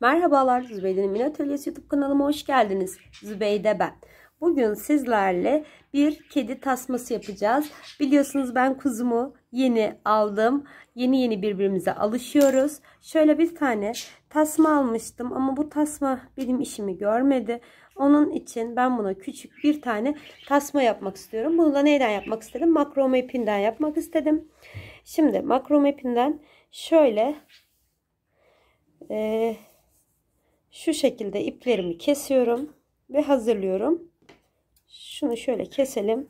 Merhabalar Zübeyde'nin Min Atölyesi YouTube kanalıma hoş geldiniz. Zübeyde ben. Bugün sizlerle bir kedi tasması yapacağız. Biliyorsunuz ben kuzumu yeni aldım. Yeni yeni birbirimize alışıyoruz. Şöyle bir tane tasma almıştım ama bu tasma benim işimi görmedi. Onun için ben buna küçük bir tane tasma yapmak istiyorum. Bunu da neyden yapmak istedim? Makrome ipinden yapmak istedim. Şimdi makrome ipinden şöyle e, şu şekilde iplerimi kesiyorum ve hazırlıyorum. Şunu şöyle keselim.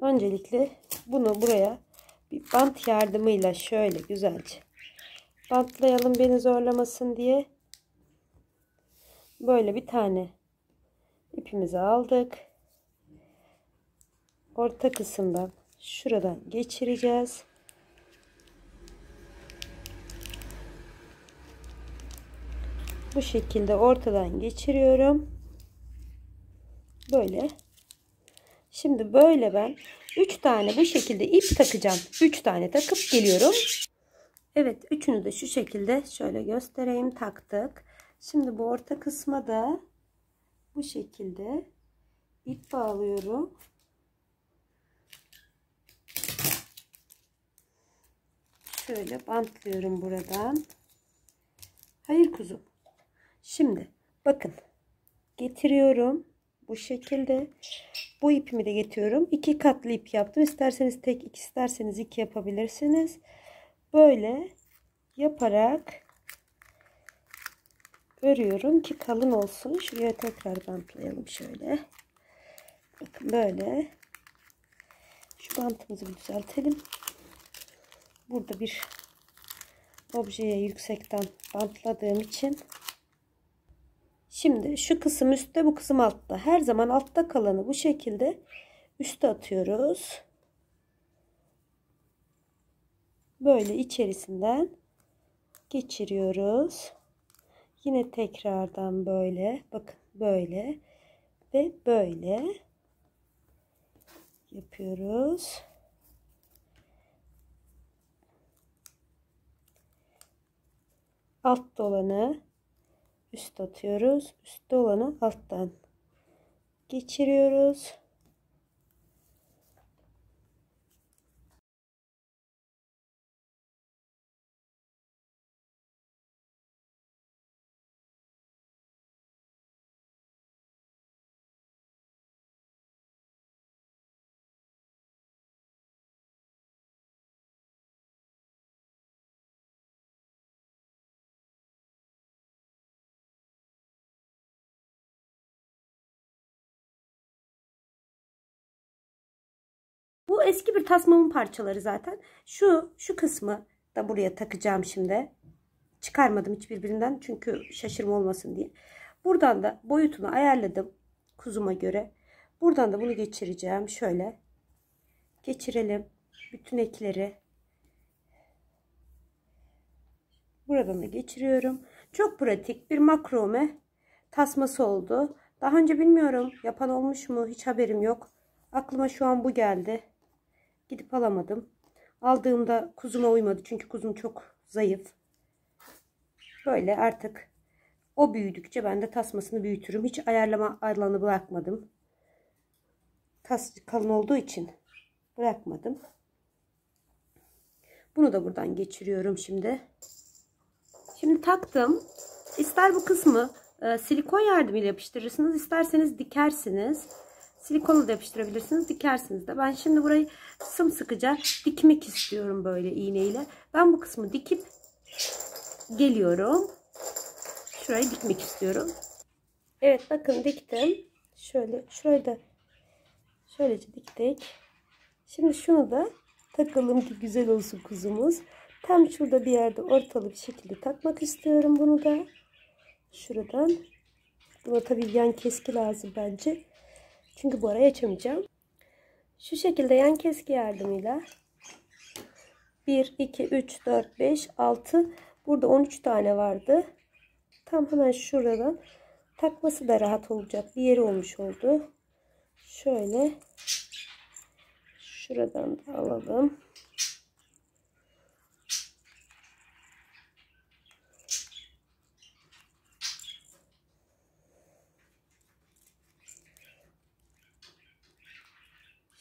Öncelikle bunu buraya bir bant yardımıyla şöyle güzelce bantlayalım beni zorlamasın diye. Böyle bir tane ipimizi aldık. Orta kısımdan şuradan geçireceğiz. Bu şekilde ortadan geçiriyorum. Böyle. Şimdi böyle ben 3 tane bu şekilde ip takacağım. 3 tane takıp geliyorum. Evet üçünü de şu şekilde şöyle göstereyim taktık. Şimdi bu orta kısma da bu şekilde ip bağlıyorum. Şöyle bantlıyorum buradan. Hayır kuzum. Şimdi bakın getiriyorum bu şekilde. Bu ipimi de getiriyorum. İki katlı ip yaptım. İsterseniz tek isterseniz iki yapabilirsiniz. Böyle yaparak örüyorum ki kalın olsun. Şuraya tekrar bantlayalım şöyle. Bakın böyle. Şu bantımızı bir düzeltelim. Burada bir objeye yüksekten bantladığım için Şimdi şu kısım üstte bu kısım altta. Her zaman altta kalanı bu şekilde üste atıyoruz. Böyle içerisinden geçiriyoruz. Yine tekrardan böyle bakın böyle ve böyle yapıyoruz. Alt dolanı üst atıyoruz. Üstte olanı alttan geçiriyoruz. Bu eski bir tasmamın parçaları zaten. Şu şu kısmı da buraya takacağım şimdi. Çıkarmadım hiçbirbirinden çünkü şaşırma olmasın diye. Buradan da boyutunu ayarladım kuzuma göre. Buradan da bunu geçireceğim. Şöyle geçirelim bütün ekleri. Buradan da geçiriyorum. Çok pratik bir makrome tasması oldu. Daha önce bilmiyorum yapan olmuş mu hiç haberim yok. Aklıma şu an bu geldi. Gidip alamadım. Aldığımda kuzuma uymadı. Çünkü kuzum çok zayıf. Böyle artık o büyüdükçe ben de tasmasını büyütürüm. Hiç ayarlama alanı bırakmadım. Tas kalın olduğu için bırakmadım. Bunu da buradan geçiriyorum şimdi. Şimdi taktım. İster bu kısmı e, silikon yardımıyla yapıştırırsınız. isterseniz dikersiniz. Silikonu da yapıştırabilirsiniz. Dikersiniz de. Ben şimdi burayı sımsıkıca dikmek istiyorum böyle iğneyle. Ben bu kısmı dikip geliyorum. Şurayı dikmek istiyorum. Evet bakın diktim. Şöyle şurayı da şöylece diktik. Şimdi şunu da takalım ki güzel olsun kuzumuz. Tam şurada bir yerde ortalı bir şekilde takmak istiyorum bunu da. Şuradan. Buna tabii yan keski lazım bence. Çünkü bu arayı açamayacağım. Şu şekilde yan keski yardımıyla 1, 2, 3, 4, 5, 6 burada 13 tane vardı. Tam hemen şuradan takması da rahat olacak bir yeri olmuş oldu. Şöyle şuradan da alalım.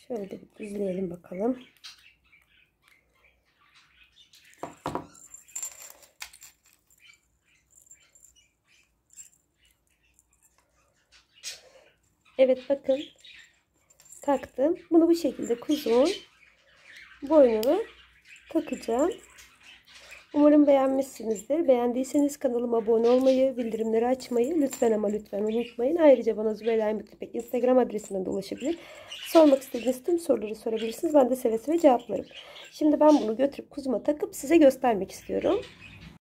Şöyle de düzleyelim bakalım. Evet bakın taktım. Bunu bu şekilde kuzun boynunu takacağım. Umarım beğenmişsinizdir. Beğendiyseniz kanalıma abone olmayı, bildirimleri açmayı lütfen ama lütfen unutmayın. Ayrıca bana Zübeyla Mütlüpek Instagram adresinden de ulaşabilir. Sormak istediğiniz tüm soruları sorabilirsiniz. Ben de seve seve cevaplarım. Şimdi ben bunu götürüp kuzuma takıp size göstermek istiyorum.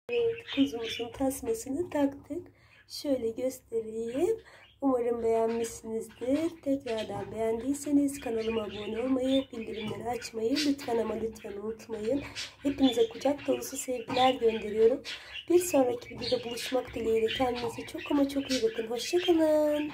Evet kuzumuzun tasmasını taktık. Şöyle göstereyim. Umarım beğenmişsinizdir. Tekrardan beğendiyseniz kanalıma abone olmayı, bildirimleri açmayı lütfen ama lütfen unutmayın. Hepinize kucak dolusu sevgiler gönderiyorum. Bir sonraki videoda buluşmak dileğiyle kendinize çok ama çok iyi bakın. Hoşçakalın.